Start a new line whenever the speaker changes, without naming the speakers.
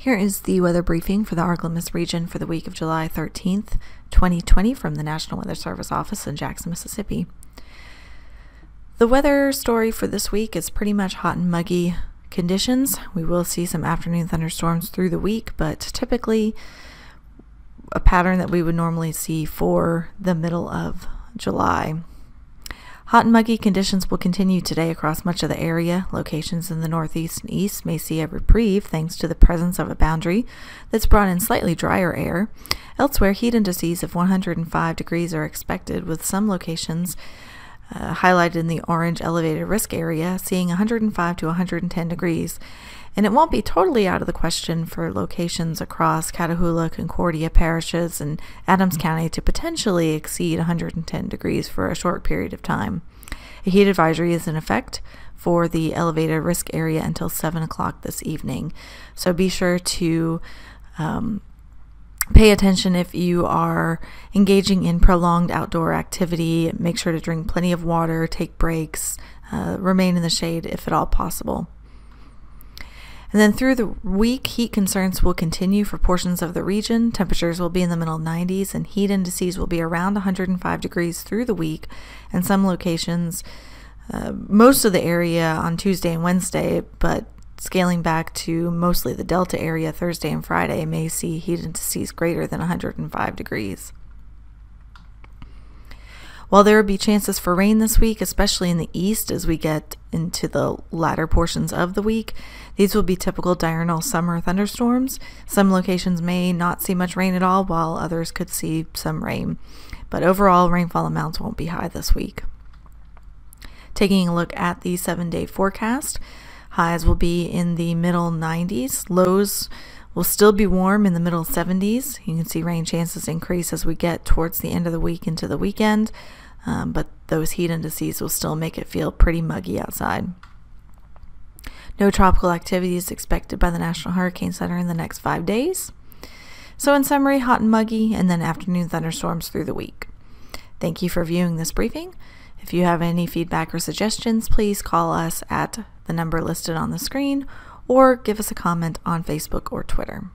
Here is the weather briefing for the ArkLaMiss region for the week of July 13th, 2020 from the National Weather Service office in Jackson, Mississippi. The weather story for this week is pretty much hot and muggy conditions. We will see some afternoon thunderstorms through the week, but typically a pattern that we would normally see for the middle of July. Hot and muggy conditions will continue today across much of the area. Locations in the northeast and east may see a reprieve thanks to the presence of a boundary that's brought in slightly drier air. Elsewhere, heat indices of 105 degrees are expected, with some locations uh, highlighted in the orange elevated risk area seeing 105 to 110 degrees. And it won't be totally out of the question for locations across Catahoula, Concordia parishes, and Adams County to potentially exceed 110 degrees for a short period of time. A heat advisory is in effect for the elevated risk area until 7 o'clock this evening. So be sure to um, pay attention if you are engaging in prolonged outdoor activity. Make sure to drink plenty of water, take breaks, uh, remain in the shade if at all possible. And then through the week, heat concerns will continue for portions of the region. Temperatures will be in the middle 90s, and heat indices will be around 105 degrees through the week. And some locations, uh, most of the area on Tuesday and Wednesday, but scaling back to mostly the Delta area Thursday and Friday, may see heat indices greater than 105 degrees. While there will be chances for rain this week, especially in the east as we get into the latter portions of the week, these will be typical diurnal summer thunderstorms. Some locations may not see much rain at all, while others could see some rain. But overall, rainfall amounts won't be high this week. Taking a look at the seven day forecast, highs will be in the middle 90s, lows will still be warm in the middle 70s. You can see rain chances increase as we get towards the end of the week into the weekend um, but those heat indices will still make it feel pretty muggy outside. No tropical activity is expected by the National Hurricane Center in the next five days. So, in summary, hot and muggy, and then afternoon thunderstorms through the week. Thank you for viewing this briefing. If you have any feedback or suggestions, please call us at the number listed on the screen or give us a comment on Facebook or Twitter.